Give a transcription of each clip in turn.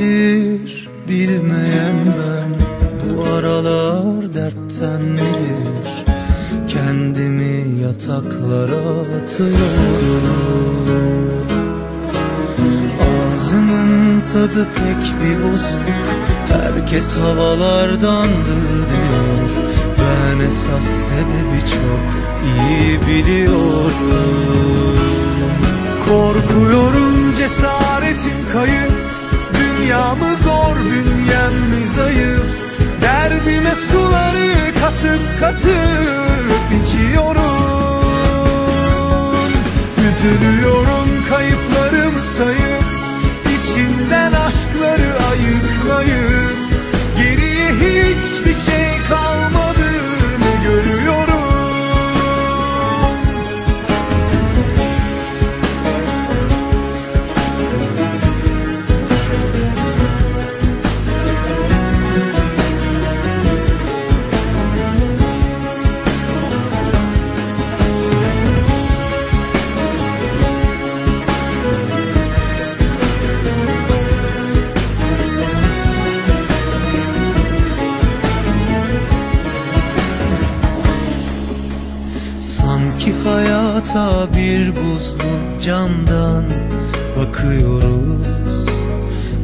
nedir bilmeyen ben. Bu aralar dertten nedir? Kendimi yataklara atıyorum. Ağzımın tadı pek bir bozuk. Herkes havalardandır diyor. Ben esas sebebi çok iyi biliyorum. Korkuyorum cesaretim kayıp. Dünyamı zor bünyem mi zayıf. Derdime suları katıp katıp içiyorum. Üzülüyorum kayıplarımı sayıp hayata bir buzlu camdan bakıyoruz.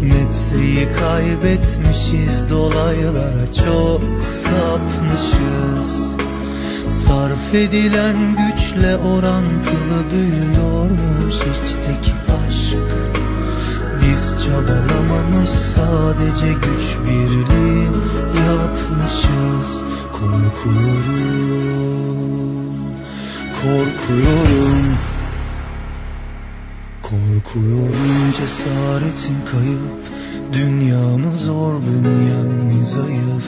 Netliği kaybetmişiz dolaylara çok sapmışız. Sarf edilen güçle orantılı büyüyormuş içteki aşk. Biz çabalamamış sadece güç birliği yapmışız. Korkuyorum, korkuyorum. Korkuyorum cesaretim kayıp. Dünyamı zor bünyem zayıf.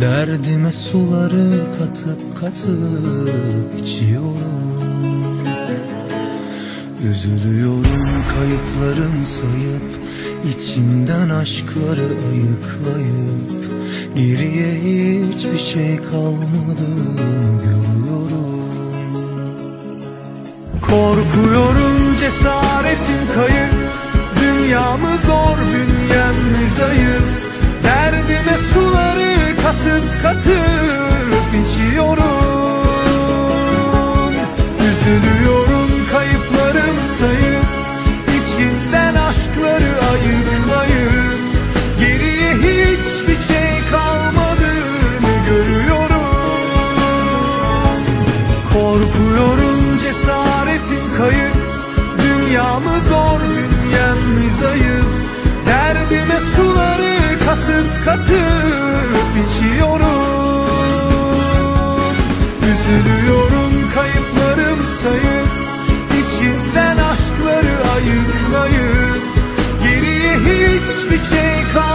Derdime suları katıp katıp içiyorum. Üzülüyorum kayıplarım sayıp. İçinden aşkları ayıklayıp. Geriye hiçbir şey kalmadığını görüyorum Korkuyorum cesaretim kayıp. Dünyamı zor bünyem zayıf zor bünyem zayıf. Derdime suları katıp katıp içiyorum. Üzülüyorum kayıplarım sayıp içinden aşkları ayıklayıp. Geriye hiçbir şey kalmadığını